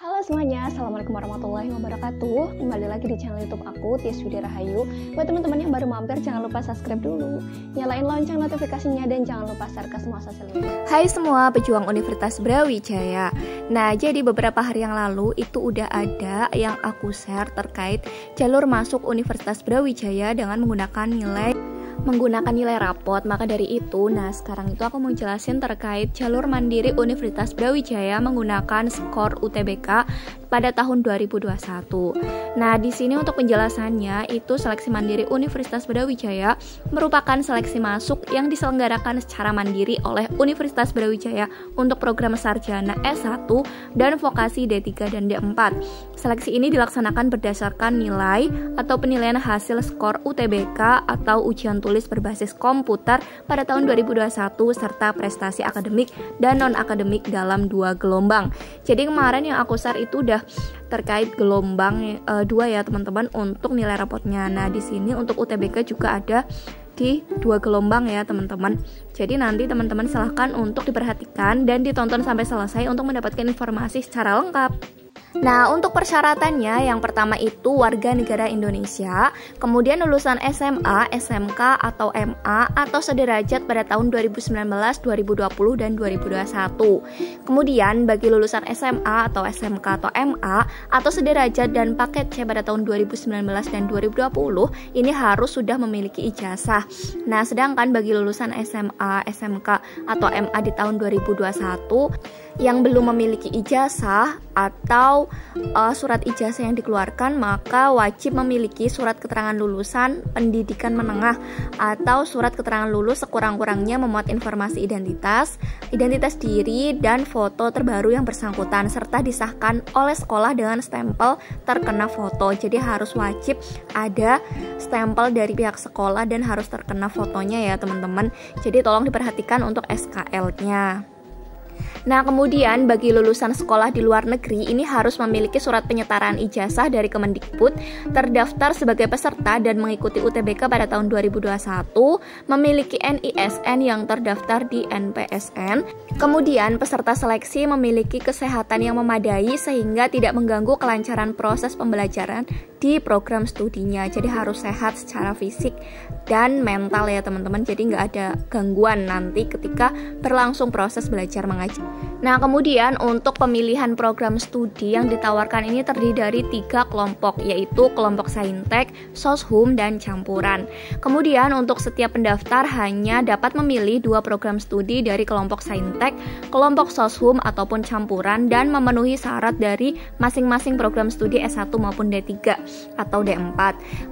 Halo semuanya, Assalamualaikum warahmatullahi wabarakatuh. Kembali lagi di channel youtube aku, Tias Widya Rahayu. Buat teman-teman yang baru mampir, jangan lupa subscribe dulu. Nyalain lonceng notifikasinya dan jangan lupa share ke semua sosial media. Hai semua pejuang Universitas Brawijaya. Nah, jadi beberapa hari yang lalu itu udah ada yang aku share terkait jalur masuk Universitas Brawijaya dengan menggunakan nilai menggunakan nilai rapot. Maka dari itu, nah sekarang itu aku mau jelasin terkait jalur mandiri Universitas Brawijaya menggunakan skor UTBK pada tahun 2021. Nah, di sini untuk penjelasannya itu seleksi mandiri Universitas Brawijaya merupakan seleksi masuk yang diselenggarakan secara mandiri oleh Universitas Brawijaya untuk program sarjana S1 dan vokasi D3 dan D4. Seleksi ini dilaksanakan berdasarkan nilai atau penilaian hasil skor UTBK atau ujian tulis berbasis komputer pada tahun 2021 serta prestasi akademik dan non-akademik dalam dua gelombang. Jadi kemarin yang aku share itu udah terkait gelombang uh, dua ya teman-teman untuk nilai rapotnya. Nah di sini untuk UTBK juga ada di dua gelombang ya teman-teman. Jadi nanti teman-teman silahkan untuk diperhatikan dan ditonton sampai selesai untuk mendapatkan informasi secara lengkap. Nah, untuk persyaratannya yang pertama itu warga negara Indonesia, kemudian lulusan SMA, SMK atau MA atau sederajat pada tahun 2019, 2020 dan 2021. Kemudian bagi lulusan SMA atau SMK atau MA atau sederajat dan paket C pada tahun 2019 dan 2020 ini harus sudah memiliki ijazah. Nah, sedangkan bagi lulusan SMA, SMK atau MA di tahun 2021 yang belum memiliki ijazah atau uh, surat ijazah yang dikeluarkan maka wajib memiliki surat keterangan lulusan pendidikan menengah atau surat keterangan lulus sekurang-kurangnya memuat informasi identitas, identitas diri dan foto terbaru yang bersangkutan serta disahkan oleh sekolah dengan stempel terkena foto. Jadi harus wajib ada stempel dari pihak sekolah dan harus terkena fotonya ya teman-teman. Jadi tolong diperhatikan untuk SKL-nya. Nah, kemudian bagi lulusan sekolah di luar negeri ini harus memiliki surat penyetaraan ijazah dari Kemendikbud, terdaftar sebagai peserta dan mengikuti UTBK pada tahun 2021, memiliki NISN yang terdaftar di NPSN. Kemudian peserta seleksi memiliki kesehatan yang memadai sehingga tidak mengganggu kelancaran proses pembelajaran di program studinya. Jadi harus sehat secara fisik dan mental ya teman-teman. Jadi nggak ada gangguan nanti ketika berlangsung proses belajar mengajar. Nah, kemudian untuk pemilihan program studi yang ditawarkan ini terdiri dari tiga kelompok, yaitu kelompok saintek, soshum, dan campuran. Kemudian untuk setiap pendaftar hanya dapat memilih dua program studi dari kelompok saintek, kelompok soshum ataupun campuran, dan memenuhi syarat dari masing-masing program studi S1 maupun D3 atau D4.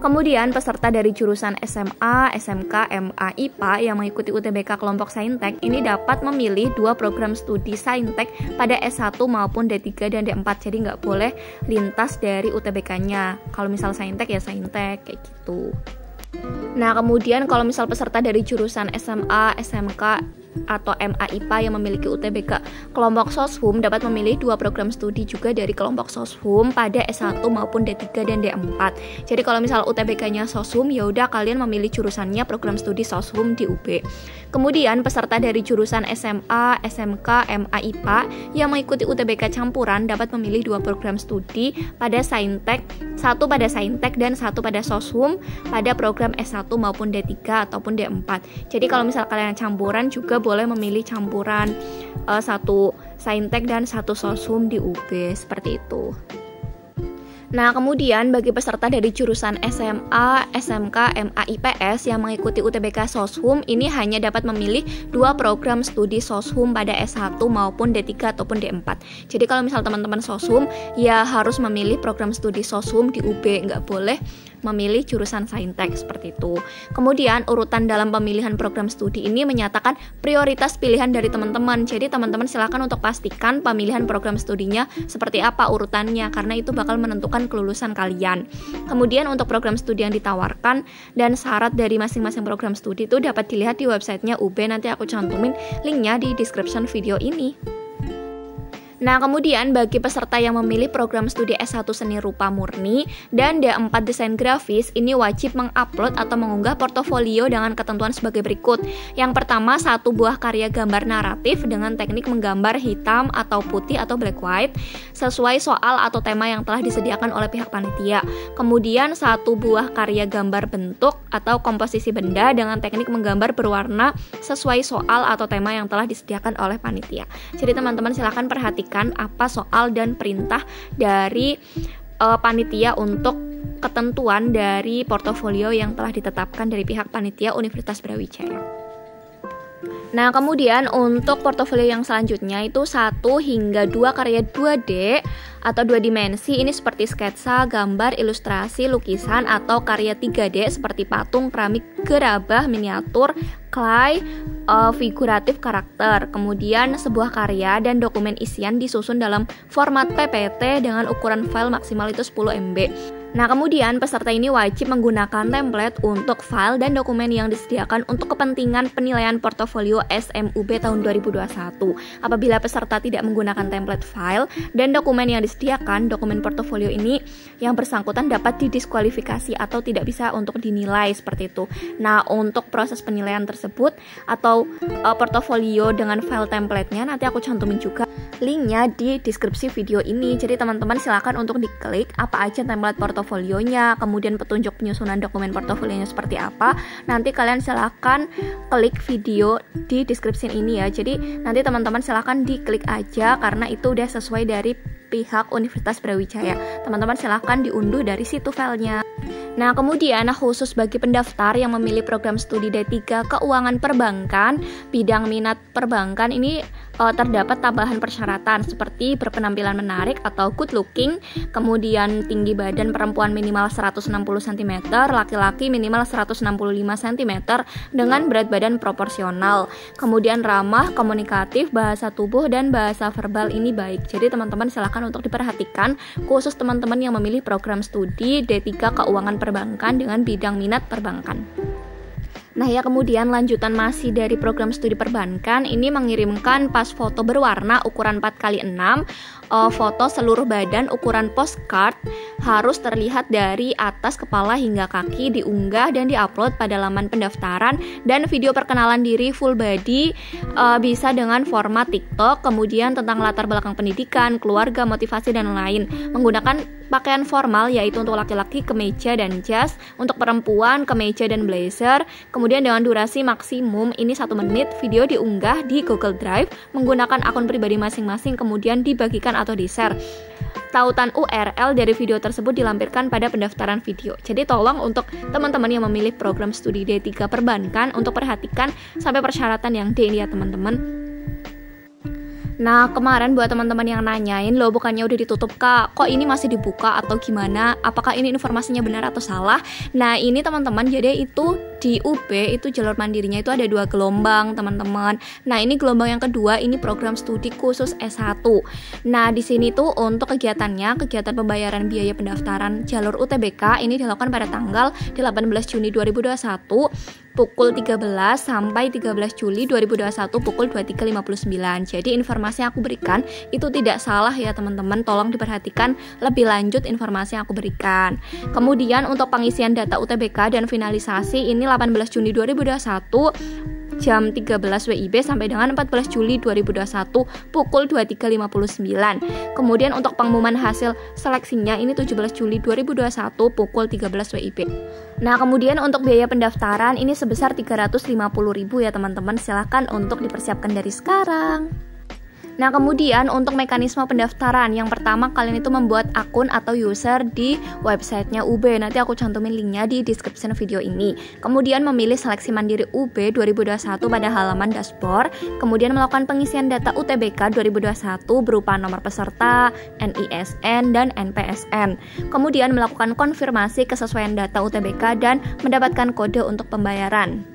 Kemudian peserta dari jurusan SMA, SMK, MA, IPA yang mengikuti UTBK kelompok saintek ini dapat memilih dua program studi saintek pada S1 maupun D3 dan D4 jadi nggak boleh lintas dari UTBK-nya kalau misal saintek ya saintek kayak gitu. Nah, kemudian kalau misal peserta dari jurusan SMA, SMK, atau MAIPA yang memiliki UTBK kelompok SOSHUM dapat memilih dua program studi juga dari kelompok SOSHUM pada S1 maupun D3 dan D4. Jadi kalau misal UTBK-nya SOSHUM ya udah kalian memilih jurusannya program studi SOSHUM di UB. Kemudian peserta dari jurusan SMA, SMK, MAIPA yang mengikuti UTBK campuran dapat memilih dua program studi pada Saintek, satu pada Saintek dan satu pada SOSHUM pada program S1 maupun D3 ataupun D4. Jadi kalau misal kalian campuran juga boleh memilih campuran uh, satu saintek dan satu sosum di UB seperti itu. Nah, kemudian bagi peserta dari jurusan SMA, SMK, MA, IPS yang mengikuti UTBK Soshum ini hanya dapat memilih dua program studi Soshum pada S1 maupun D3 ataupun D4. Jadi kalau misal teman-teman Soshum ya harus memilih program studi Soshum di UB, nggak boleh memilih jurusan saintek seperti itu. Kemudian urutan dalam pemilihan program studi ini menyatakan prioritas pilihan dari teman-teman. Jadi teman-teman silakan untuk pastikan pemilihan program studinya seperti apa urutannya karena itu bakal menentukan kelulusan kalian. Kemudian untuk program studi yang ditawarkan dan syarat dari masing-masing program studi itu dapat dilihat di websitenya UB nanti aku cantumin linknya di description video ini. Nah, kemudian bagi peserta yang memilih program studi S1 Seni Rupa Murni dan D4 Desain Grafis, ini wajib mengupload atau mengunggah portofolio dengan ketentuan sebagai berikut. Yang pertama, satu buah karya gambar naratif dengan teknik menggambar hitam atau putih atau black white sesuai soal atau tema yang telah disediakan oleh pihak panitia. Kemudian, satu buah karya gambar bentuk atau komposisi benda dengan teknik menggambar berwarna sesuai soal atau tema yang telah disediakan oleh panitia. Jadi teman-teman silahkan perhatikan apa soal dan perintah dari uh, panitia untuk ketentuan dari portofolio yang telah ditetapkan dari pihak panitia Universitas Brawijaya. Nah, kemudian untuk portofolio yang selanjutnya itu satu hingga dua karya 2D atau dua dimensi ini seperti sketsa, gambar, ilustrasi, lukisan atau karya 3D seperti patung, keramik, gerabah, miniatur, clay, uh, figuratif karakter. Kemudian sebuah karya dan dokumen isian disusun dalam format PPT dengan ukuran file maksimal itu 10 MB. Nah, kemudian peserta ini wajib menggunakan template untuk file dan dokumen yang disediakan untuk kepentingan penilaian portofolio SMUB tahun 2021. Apabila peserta tidak menggunakan template file dan dokumen yang disediakan, dokumen portofolio ini yang bersangkutan dapat didiskualifikasi atau tidak bisa untuk dinilai seperti itu. Nah, untuk proses penilaian tersebut atau uh, portofolio dengan file templatenya nanti aku cantumin juga linknya di deskripsi video ini. Jadi teman-teman silakan untuk diklik apa aja template portofolio portofolionya, kemudian petunjuk penyusunan dokumen portofolionya seperti apa. Nanti kalian silahkan klik video di deskripsi ini ya. Jadi nanti teman-teman silahkan diklik aja karena itu udah sesuai dari pihak Universitas Brawijaya. Teman-teman silahkan diunduh dari situ filenya. Nah, kemudian khusus bagi pendaftar yang memilih program studi D3 Keuangan Perbankan, bidang minat perbankan ini uh, terdapat tambahan persyaratan seperti berpenampilan menarik atau good looking, kemudian tinggi badan perempuan minimal 160 cm, laki-laki minimal 165 cm dengan berat badan proporsional. Kemudian ramah, komunikatif, bahasa tubuh dan bahasa verbal ini baik. Jadi teman-teman silahkan untuk diperhatikan khusus teman-teman yang memilih program studi D3 Keuangan Perbankan dengan bidang minat perbankan. Nah ya kemudian lanjutan masih dari program studi perbankan ini mengirimkan pas foto berwarna ukuran 4x6 uh, foto seluruh badan ukuran postcard harus terlihat dari atas kepala hingga kaki diunggah dan diupload pada laman pendaftaran dan video perkenalan diri full body uh, bisa dengan format TikTok kemudian tentang latar belakang pendidikan, keluarga, motivasi dan lain menggunakan pakaian formal yaitu untuk laki-laki kemeja dan jas, untuk perempuan kemeja dan blazer. Kemudian dengan durasi maksimum ini satu menit, video diunggah di Google Drive menggunakan akun pribadi masing-masing kemudian dibagikan atau di-share. Tautan URL dari video tersebut dilampirkan pada pendaftaran video. Jadi tolong untuk teman-teman yang memilih program studi D3 perbankan untuk perhatikan sampai persyaratan yang D ini ya teman-teman. Nah, kemarin buat teman-teman yang nanyain, loh bukannya udah ditutup kak, kok ini masih dibuka atau gimana? Apakah ini informasinya benar atau salah? Nah, ini teman-teman, jadi itu di UB itu jalur mandirinya itu ada dua gelombang, teman-teman. Nah, ini gelombang yang kedua, ini program studi khusus S1. Nah, di sini tuh untuk kegiatannya, kegiatan pembayaran biaya pendaftaran jalur UTBK ini dilakukan pada tanggal 18 Juni 2021 pukul 13 sampai 13 Juli 2021 pukul 23.59. Jadi informasi yang aku berikan itu tidak salah ya teman-teman, tolong diperhatikan lebih lanjut informasi yang aku berikan. Kemudian untuk pengisian data UTBK dan finalisasi ini 18 Juni 2021 jam 13 WIB sampai dengan 14 Juli 2021 pukul 23.59. Kemudian untuk pengumuman hasil seleksinya ini 17 Juli 2021 pukul 13 WIB. Nah, kemudian untuk biaya pendaftaran ini sebesar 350.000 ya teman-teman. Silahkan untuk dipersiapkan dari sekarang. Nah, kemudian untuk mekanisme pendaftaran, yang pertama kalian itu membuat akun atau user di websitenya UB. Nanti aku cantumin linknya di description video ini. Kemudian memilih seleksi mandiri UB 2021 pada halaman dashboard. Kemudian melakukan pengisian data UTBK 2021 berupa nomor peserta, NISN, dan NPSN. Kemudian melakukan konfirmasi kesesuaian data UTBK dan mendapatkan kode untuk pembayaran.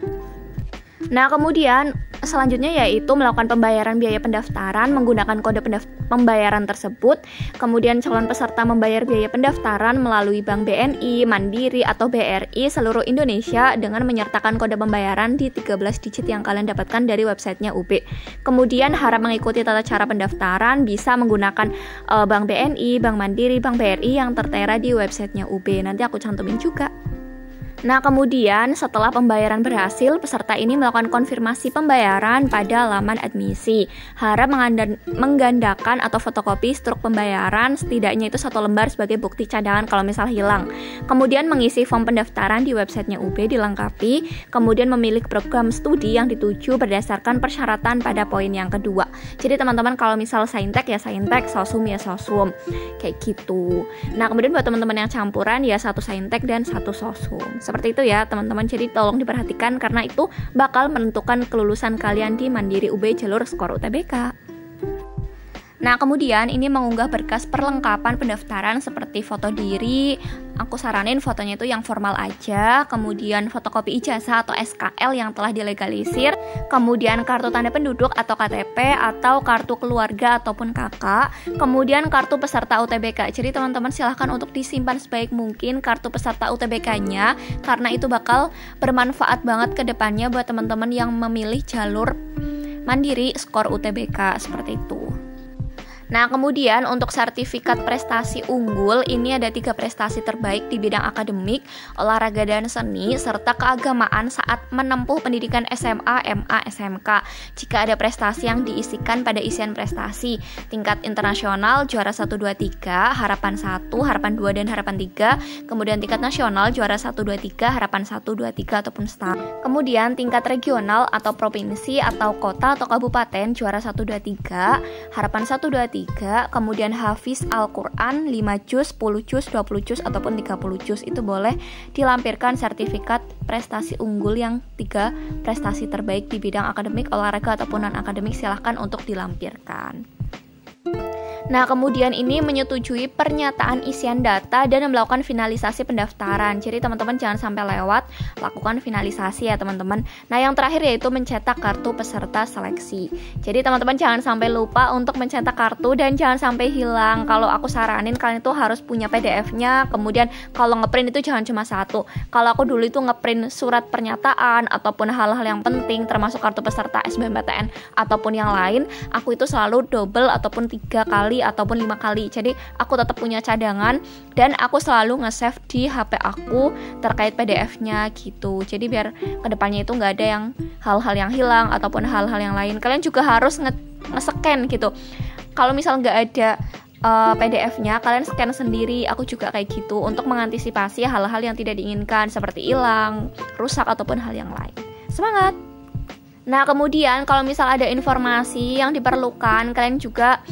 Nah, kemudian selanjutnya yaitu melakukan pembayaran biaya pendaftaran menggunakan kode pembayaran tersebut. Kemudian calon peserta membayar biaya pendaftaran melalui Bank BNI, Mandiri atau BRI seluruh Indonesia dengan menyertakan kode pembayaran di 13 digit yang kalian dapatkan dari websitenya UB. Kemudian harap mengikuti tata cara pendaftaran bisa menggunakan uh, Bank BNI, Bank Mandiri, Bank BRI yang tertera di websitenya UB. Nanti aku cantumin juga. Nah, kemudian setelah pembayaran berhasil, peserta ini melakukan konfirmasi pembayaran pada laman admisi. Harap menggandakan atau fotokopi struk pembayaran setidaknya itu satu lembar sebagai bukti cadangan kalau misal hilang. Kemudian mengisi form pendaftaran di websitenya UB dilengkapi, kemudian memilih program studi yang dituju berdasarkan persyaratan pada poin yang kedua. Jadi teman-teman kalau misal saintek ya saintek, sosum ya sosum, kayak gitu. Nah, kemudian buat teman-teman yang campuran ya satu saintek dan satu sosum seperti itu ya teman-teman. Jadi tolong diperhatikan karena itu bakal menentukan kelulusan kalian di Mandiri UB jalur skor UTBK Nah, kemudian ini mengunggah berkas perlengkapan pendaftaran seperti foto diri. Aku saranin fotonya itu yang formal aja, kemudian fotokopi ijazah atau SKL yang telah dilegalisir, kemudian kartu tanda penduduk atau KTP atau kartu keluarga ataupun kakak, kemudian kartu peserta UTBK. Jadi teman-teman silahkan untuk disimpan sebaik mungkin kartu peserta UTBK-nya karena itu bakal bermanfaat banget ke depannya buat teman-teman yang memilih jalur mandiri skor UTBK seperti itu. Nah, kemudian untuk sertifikat prestasi unggul ini ada tiga prestasi terbaik di bidang akademik, olahraga dan seni, serta keagamaan saat menempuh pendidikan SMA, MA, SMK. Jika ada prestasi yang diisikan pada isian prestasi, tingkat internasional juara 1, 2, 3, harapan 1, harapan 2, dan harapan 3, kemudian tingkat nasional juara 1, 2, 3, harapan 1, 2, 3, ataupun star. Kemudian tingkat regional atau provinsi atau kota atau kabupaten juara 1, 2, 3, harapan 1, 2, 3, 3, kemudian hafiz Al-Quran 5 juz, 10 juz, 20 juz, ataupun 30 juz itu boleh dilampirkan sertifikat prestasi unggul yang tiga prestasi terbaik di bidang akademik, olahraga, ataupun non-akademik silahkan untuk dilampirkan. Nah, kemudian ini menyetujui pernyataan isian data dan melakukan finalisasi pendaftaran. Jadi teman-teman jangan sampai lewat, lakukan finalisasi ya teman-teman. Nah, yang terakhir yaitu mencetak kartu peserta seleksi. Jadi teman-teman jangan sampai lupa untuk mencetak kartu dan jangan sampai hilang. Kalau aku saranin kalian itu harus punya PDF-nya. Kemudian kalau ngeprint itu jangan cuma satu. Kalau aku dulu itu ngeprint surat pernyataan ataupun hal-hal yang penting termasuk kartu peserta SBMPTN ataupun yang lain, aku itu selalu double ataupun tiga kali kali ataupun lima kali. Jadi aku tetap punya cadangan dan aku selalu nge-save di HP aku terkait PDF-nya gitu. Jadi biar ke depannya itu nggak ada yang hal-hal yang hilang ataupun hal-hal yang lain. Kalian juga harus nge-scan gitu. Kalau misal nggak ada uh, eh, PDF-nya kalian scan sendiri. Aku juga kayak gitu untuk mengantisipasi hal-hal yang tidak diinginkan seperti hilang rusak ataupun hal yang lain. Semangat! Nah, kemudian kalau misal ada informasi yang diperlukan, kalian juga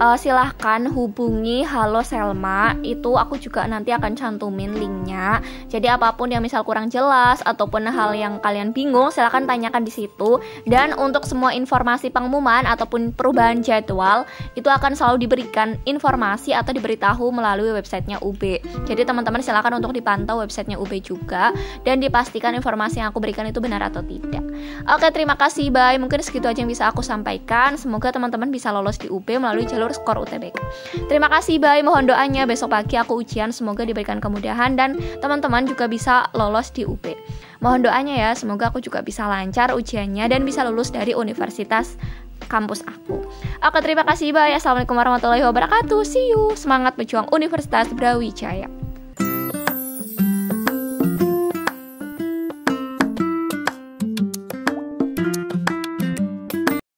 uh, silahkan hubungi Halo Selma. Itu aku juga nanti akan cantumin linknya. Jadi apa pun yang misal kurang jelas ataupun hal yang kalian bingung silahkan tanyakan di situ. Dan untuk semua informasi pengumuman ataupun perubahan jadwal itu akan selalu diberikan informasi atau diberitahu melalui websitenya UB jadi teman-teman silahkan untuk dipantau websitenya UB juga dan dipastikan informasi yang aku berikan itu benar atau tidak. Oke terima kasih. Bye. Mungkin segitu aja yang bisa aku sampaikan. Semoga teman-teman bisa lolos di UB melalui jalur skor UTBK. Terima kasih Bye, mohon doanya besok pagi aku ujian semoga diberikan kemudahan dan teman-teman juga bisa lolos di UB. Mohon doanya ya, semoga aku juga bisa lancar ujiannya dan bisa lulus dari universitas kampus aku. Oke, terima kasih Bye. Assalamualaikum warahmatullahi wabarakatuh. See you. Semangat berjuang Universitas Brawijaya.